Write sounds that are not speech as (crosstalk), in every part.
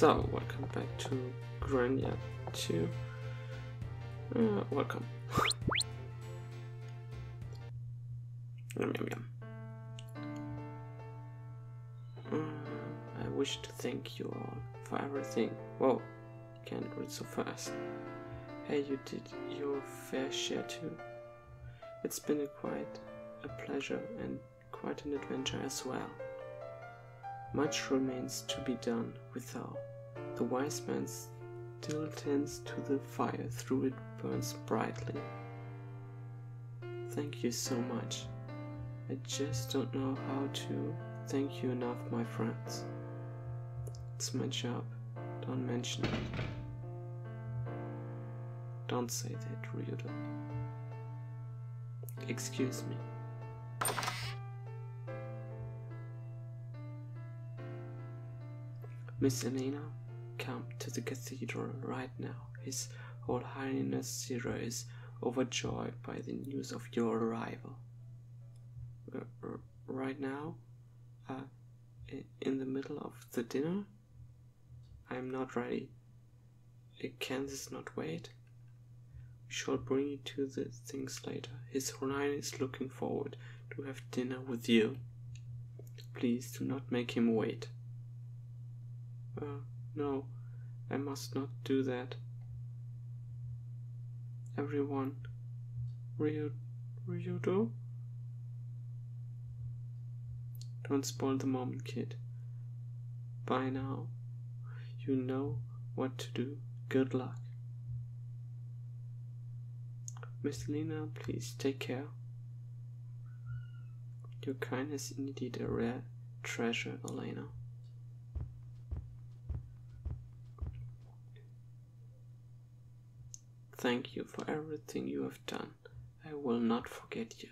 So, welcome back to Grandia 2. Uh, welcome. yum yum yum. Uh, I wish to thank you all for everything. Whoa, can't read so fast. Hey, you did your fair share too. It's been a quite a pleasure and quite an adventure as well. Much remains to be done withal. The wise man still tends to the fire through it burns brightly. Thank you so much. I just don't know how to thank you enough, my friends. It's my job. Don't mention it. Don't say that, Ryudo. Excuse me. Miss Elena, come to the cathedral right now. His Whole Highness Zera is overjoyed by the news of your arrival. Uh, right now? Uh, in the middle of the dinner? I'm not ready. Uh, Can this not wait? We shall bring you to the things later. His Highness is looking forward to have dinner with you. Please do not make him wait. Uh, no, I must not do that. Everyone, Ryu, Ryudo? Don't spoil the moment, kid. By now, you know what to do. Good luck. Miss Lena, please take care. Your kindness is indeed a rare treasure, Elena. Thank you for everything you have done. I will not forget you.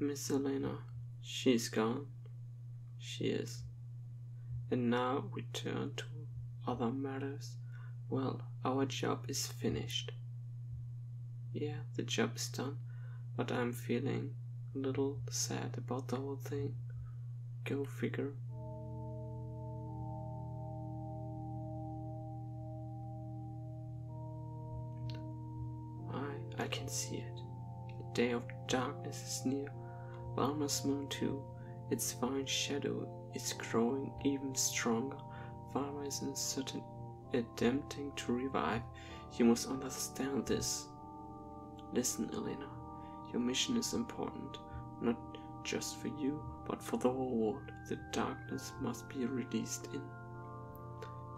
Miss Elena, she's gone. She is. And now we turn to other matters. Well, our job is finished. Yeah, the job is done, but I'm feeling a little sad about the whole thing. Go figure. I I can see it. The day of darkness is near. Valmar's moon too. Its fine shadow is growing even stronger. Valma is in certain attempting to revive. You must understand this. Listen, Elena. Your mission is important, not just for you, but for the whole world. The darkness must be released in.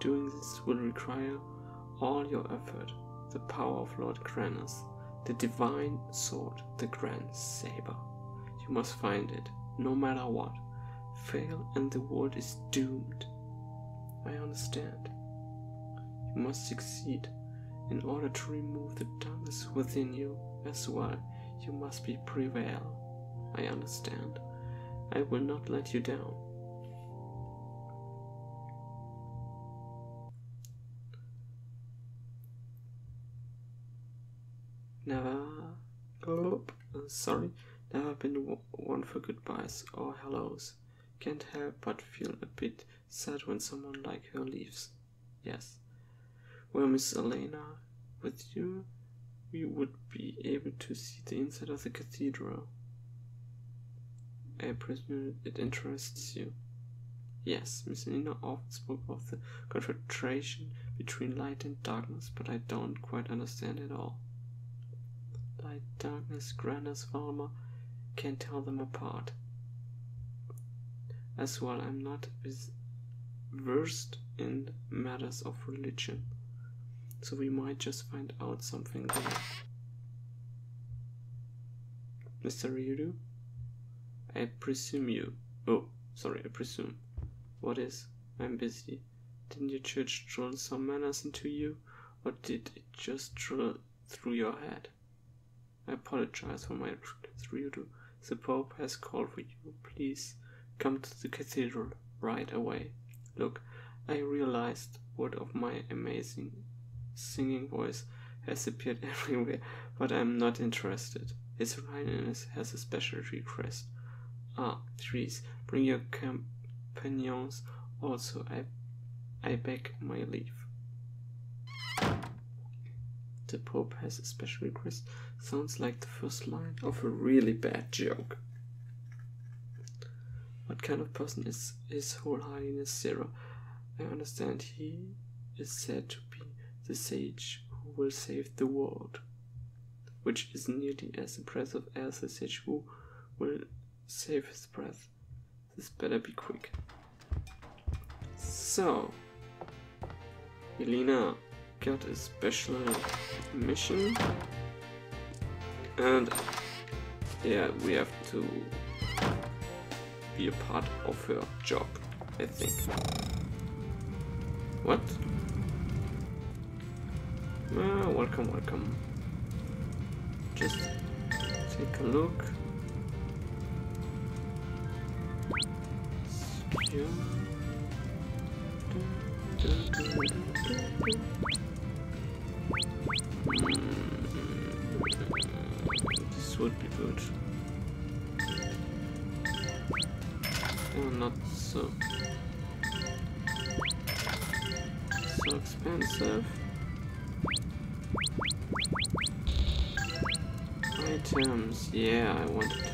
Doing this will require all your effort, the power of Lord Granas, the divine sword, the grand saber. You must find it, no matter what. Fail and the world is doomed. I understand. You must succeed. In order to remove the darkness within you as well, you must be prevail. I understand. I will not let you down. Never. Oh, sorry. Never been one for goodbyes or hellos. Can't help but feel a bit sad when someone like her leaves. Yes. Well, Miss Elena, with you, we would be able to see the inside of the cathedral. I presume it interests you. Yes, Miss Elena often spoke of the confrontation between light and darkness, but I don't quite understand it all. Light, darkness, Granas, Valmar, can't tell them apart. As well, I'm not versed in matters of religion, so we might just find out something there. Mr. Ryudo? I presume you. Oh, sorry, I presume. What is? I'm busy. Didn't your church drill some manners into you, or did it just drill through your head? I apologize for my Ryudo. The Pope has called for you. Please come to the cathedral right away. Look, I realized what of my amazing singing voice has appeared (laughs) everywhere, but I'm not interested. His Highness has a special request. Ah, trees, bring your companions also. I, I beg my leave. The Pope has a special request. Sounds like the first line of a really bad joke. What kind of person is His Whole Highness? I understand he is said to be the sage who will save the world, which is nearly as impressive as the sage who will save his breath. This better be quick. So, Elena got a special mission, and yeah, we have to be a part of her job, I think. What? Ah, welcome, welcome. Just take a look. This would be good. Oh, not so so expensive. Items, yeah, I wanted to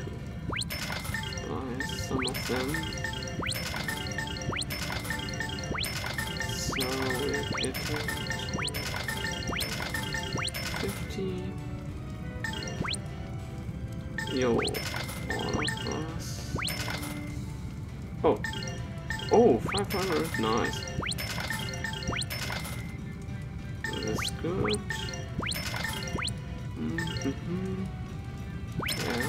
buy some of them. 50. Yo. Oh, oh, 500, nice. That's good. Mm -hmm. Yeah.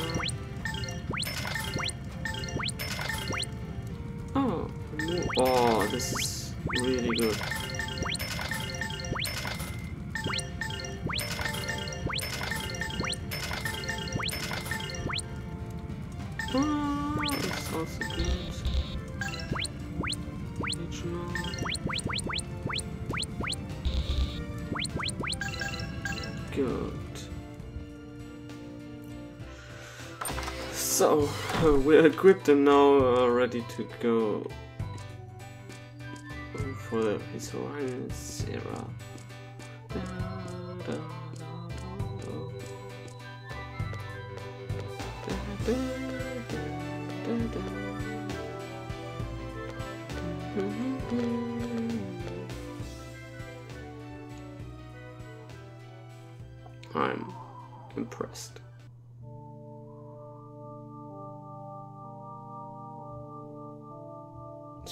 Oh, oh, this is really good. Good. So, we're equipped and now uh, ready to go for the His Highness Zera.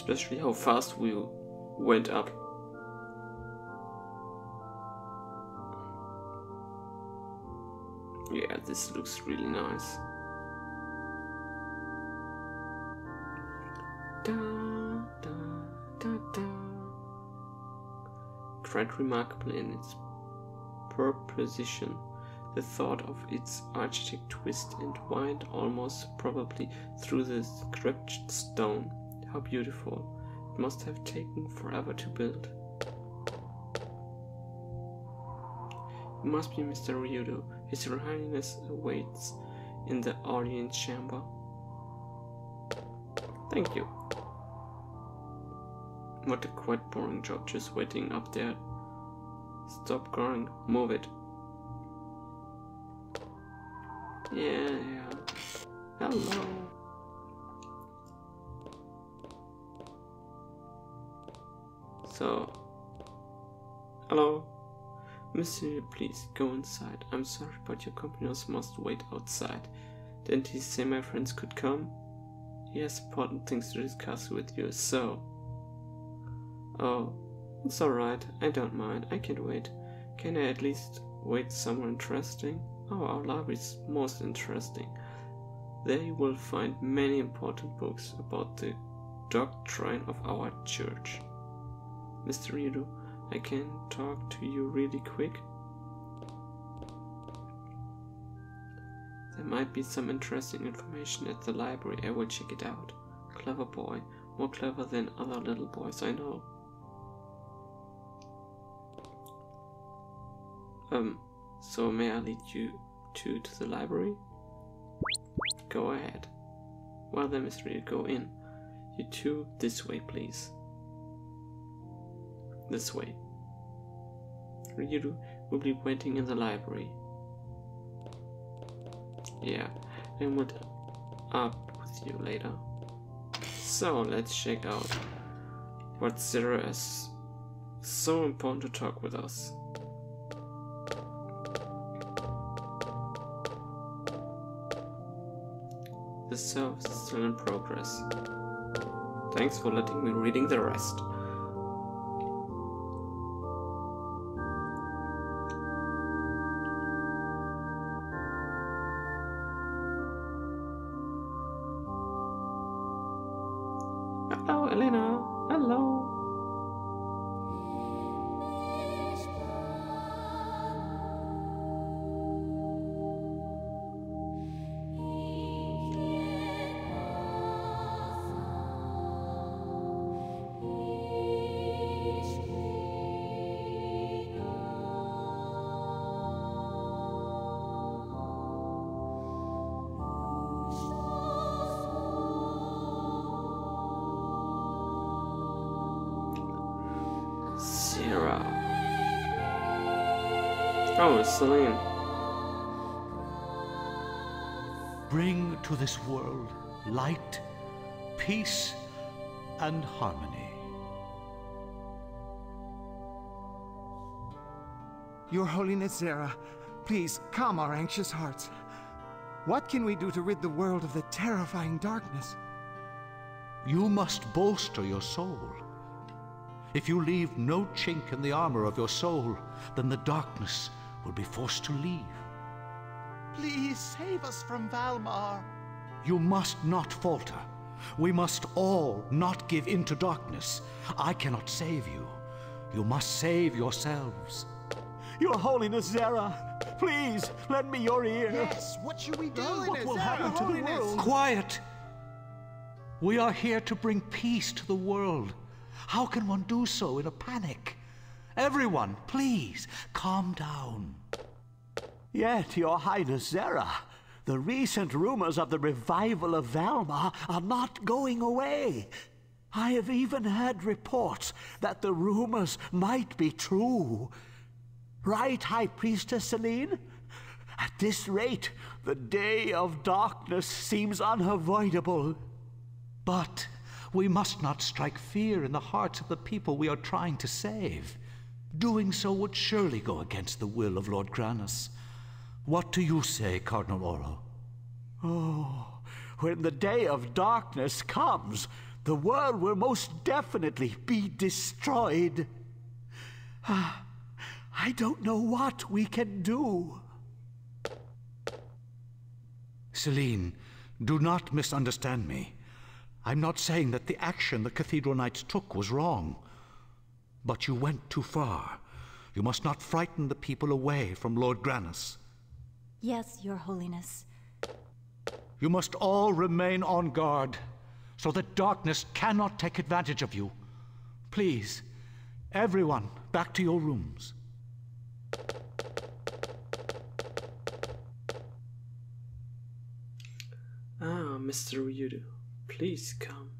Especially how fast we went up. Yeah, this looks really nice. Da, da, da. Quite remarkable in its proposition. The thought of its architect twist and wind almost probably through the scratched stone. How beautiful. It must have taken forever to build. It must be Mr. Ryudo. His Royal Highness awaits in the audience chamber. Thank you. What a quite boring job just waiting up there. Stop growing, move it. Yeah, yeah. Hello. So, hello. Monsieur, please go inside. I'm sorry, but your companions must wait outside. Didn't he say my friends could come? He has important things to discuss with you, so. Oh, it's alright. I don't mind. I can wait. Can I at least wait somewhere interesting? Oh, our library is most interesting. There you will find many important books about the doctrine of our church. Mr. Ryudo, I can talk to you really quick. There might be some interesting information at the library. I will check it out. Clever boy. More clever than other little boys I know. Um, So may I lead you two to the library? Go ahead. Well then, Mr. Reed, go in. You two, this way, please. This way. Ryuru will be waiting in the library. Yeah, and we'll up with you later. So let's check out what Zera is so important to talk with us. The service is still in progress. Thanks for letting me reading the rest. Oh, it's Selene. Bring to this world light, peace, and harmony. Your Holiness Zera, please calm our anxious hearts. What can we do to rid the world of the terrifying darkness? You must bolster your soul. If you leave no chink in the armor of your soul, then the darkness will be forced to leave. Please save us from Valmar. You must not falter. We must all not give in to darkness. I cannot save you. You must save yourselves. Your Holiness Zera, please lend me your ear. Yes, what should we do? Oh, what will happen to the world? Quiet! We are here to bring peace to the world. How can one do so in a panic? Everyone, please, calm down. Yet, Your Highness Zera, the recent rumors of the revival of Valmar are not going away. I have even heard reports that the rumors might be true. Right, High Priestess Selene? At this rate, the day of darkness seems unavoidable. But we must not strike fear in the hearts of the people we are trying to save. Doing so would surely go against the will of Lord Granas. What do you say, Cardinal Oro? Oh, when the day of darkness comes, the world will most definitely be destroyed. Ah, I don't know what we can do. Selene, do not misunderstand me. I'm not saying that the action the Cathedral Knights took was wrong. But you went too far. You must not frighten the people away from Lord Granas. Yes, Your Holiness. You must all remain on guard, so that darkness cannot take advantage of you. Please, everyone, back to your rooms. Ah, Mr. Ryudo, please come.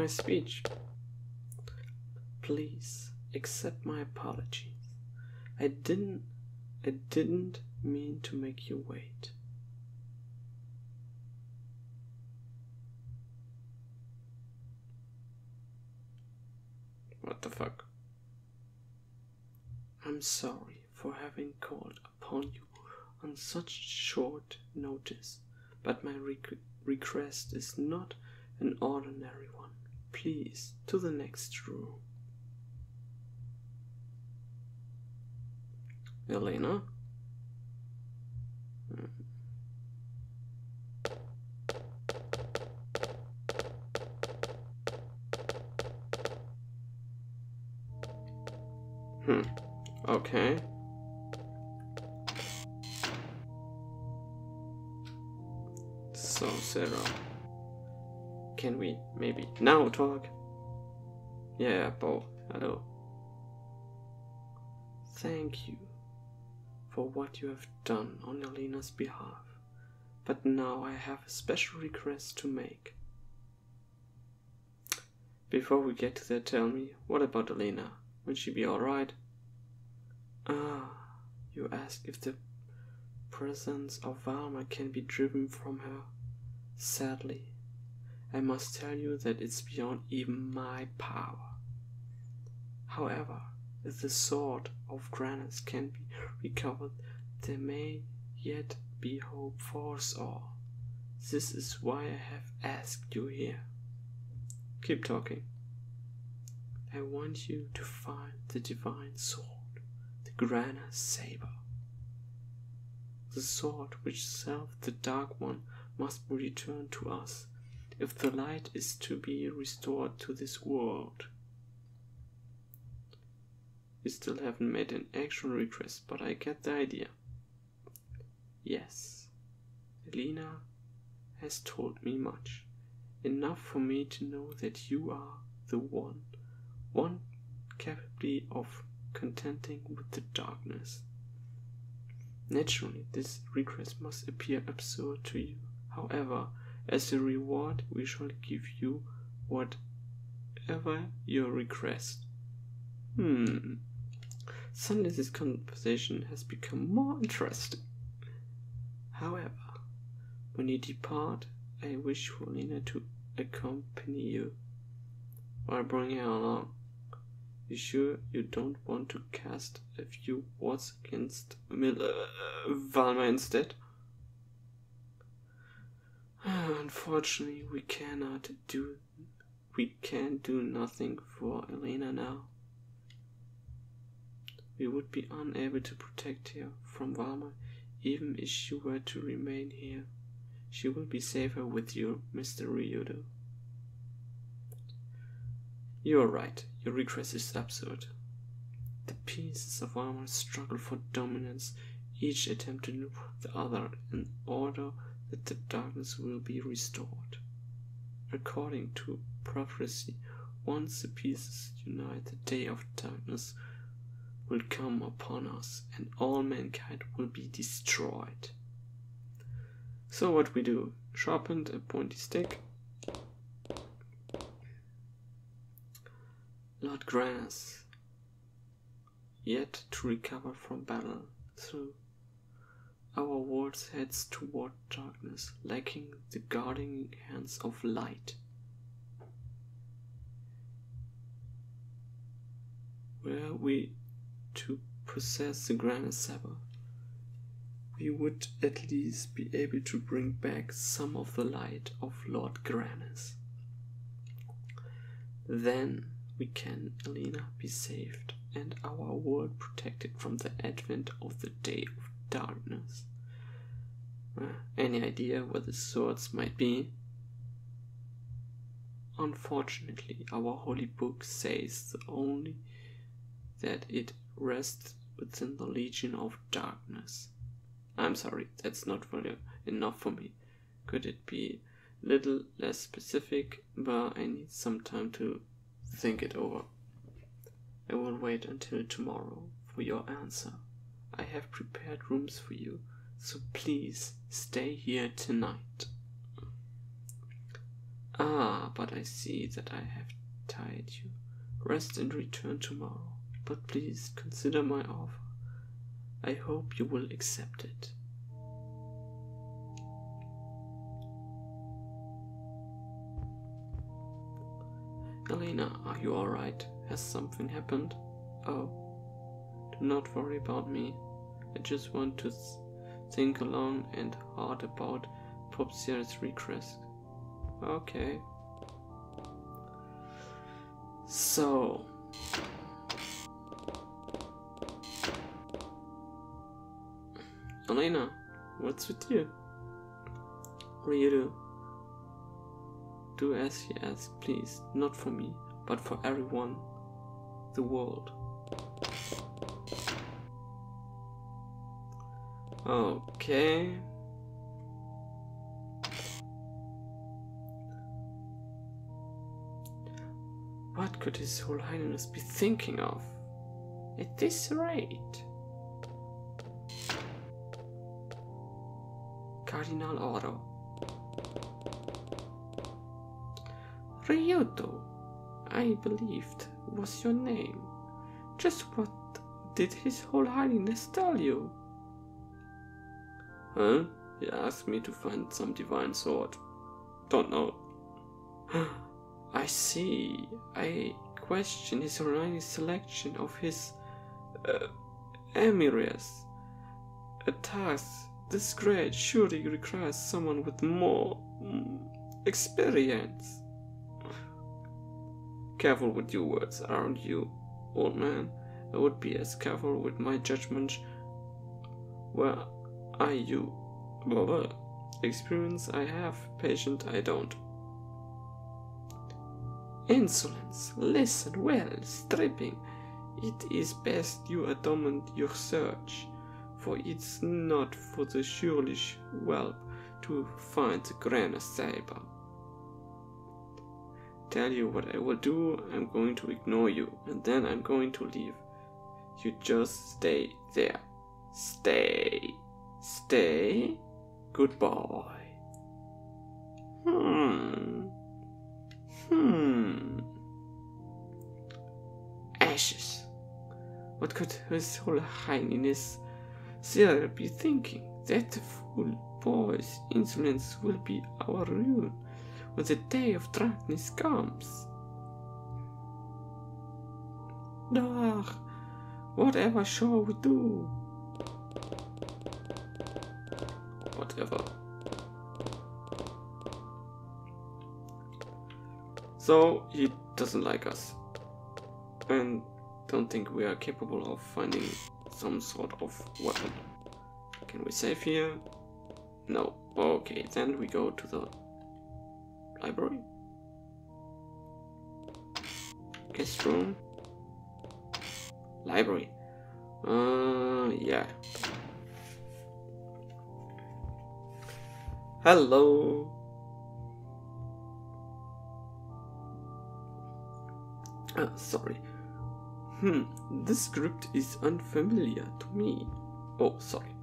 Nice speech. Please accept my apologies. I didn't I didn't mean to make you wait. What the fuck? I'm sorry for having called upon you on such short notice, but my requ- request is not an ordinary one. Please, to the next room. Elena? Hmm. Hmm. Okay. So, Sarah. Can we maybe now talk? Yeah, Bo. Hello. Thank you for what you have done on Elena's behalf, but now I have a special request to make. Before we get to tell me, what about Elena? Will she be alright? Ah, you ask if the presence of Valmar can be driven from her. Sadly, I must tell you that it's beyond even my power. However, if the sword of Granas can be recovered, there may yet be hope for us all. This is why I have asked you here. Keep talking. I want you to find the divine sword, the Granas saber. The sword which served the Dark One must be returned to us if the light is to be restored to this world. We still haven't made an actual request, but I get the idea. Yes, Elena has told me much, enough for me to know that you are the one, one capable of contenting with the darkness. Naturally, this request must appear absurd to you. However, as a reward, we shall give you whatever your request. Hmm. Suddenly, this conversation has become more interesting. However, when you depart, I wish Helena to accompany you while bringing her along. You sure you don't want to cast a few words against Mil- uh, Valmar instead? Unfortunately, we cannot do. We can do nothing for Elena now. We would be unable to protect her from Valmar even if she were to remain here. She will be safer with you, Mr. Ryudo. You are right. Your request is absurd. The pieces of armor struggle for dominance, each attempting to the other in order that the darkness will be restored. According to prophecy, once the pieces unite, the day of darkness will come upon us and all mankind will be destroyed. So, what we do? Sharpened a pointy stick. Lord Granas, yet to recover from battle through our world heads toward darkness, lacking the guarding hands of light. Were we to possess the Granas Saber, we would at least be able to bring back some of the light of Lord Granas. Then we can, Elena, be saved and our world protected from the advent of the day of darkness. Uh, any idea where the swords might be? Unfortunately, our holy book says only that it rests within the Legion of Darkness. I'm sorry, that's not really enough for me. Could it be a little less specific, but I need some time to think it over. I will wait until tomorrow for your answer. I have prepared rooms for you, so please stay here tonight. Ah, but I see that I have tired you. Rest and return tomorrow, but please consider my offer. I hope you will accept it. Elena, are you alright? Has something happened? Oh, do not worry about me. I just want to th think long and hard about Popsier's request. Okay. So. Elena, what's with you? Ryudo, do as he asks, please. Not for me, but for everyone. The world. Okay. What could His Whole Highness be thinking of? At this rate. Cardinal Oro. Ryudo, I believed was your name. Just what did His Whole Highness tell you? Huh? He asked me to find some divine sword. Don't know. (gasps) I see. I question His Highness' selection of his uh. A task this great surely requires someone with more mm, experience. Careful with your words, aren't you, old man? I would be as careful with my judgment. Where are you? Blah, blah. Experience I have, patient I don't. Insolence, listen well, stripping. It is best you abandon your search, for it's not for the churlish whelp to find the Grand Saber. Tell you what I will do, I'm going to ignore you, and then I'm going to leave. You just stay there. Stay. Stay. Goodbye. Hmm. Hmm. Ashes. What could His Whole Highness Cyril be thinking? That fool boy's insolence will be our ruin when the day of darkness comes. Ah, whatever shall we do? Whatever. So he doesn't like us. And don't think we are capable of finding some sort of weapon. Can we save here? No. Okay, then we go to the library. Guest room. Library. Uh, yeah. Hello. Ah, sorry. Hmm, this script is unfamiliar to me. Oh, sorry.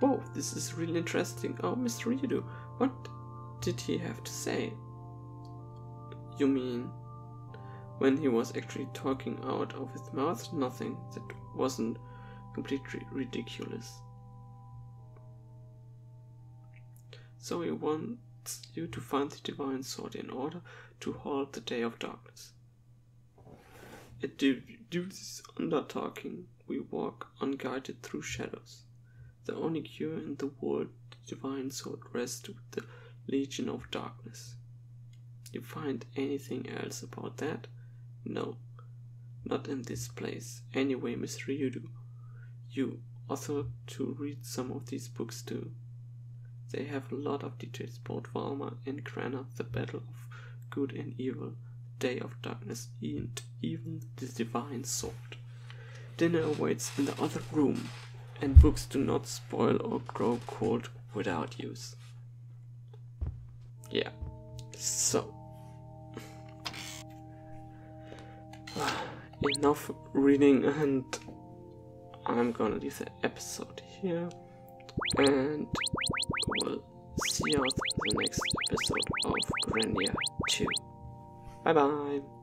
Whoa, this is really interesting. Oh, Mr. Ryudo, what did he have to say? You mean when he was actually talking out of his mouth? Nothing that wasn't completely ridiculous. So he wants you to find the divine sword in order to halt the day of darkness. To this undertaking, we walk unguided through shadows. The only cure in the world, the divine sword, rests with the Legion of Darkness. You find anything else about that? No, not in this place. Anyway, Mr. Ryudo, you also to read some of these books too. They have a lot of details about Valmar and Granas, the battle of good and evil, day of darkness, and even the divine sword. Dinner awaits in the other room, and books do not spoil or grow cold without use. Yeah, so. (sighs) Enough reading, and I'm gonna leave the episode here, and we'll see you in the next episode of Grandia 2. Bye bye.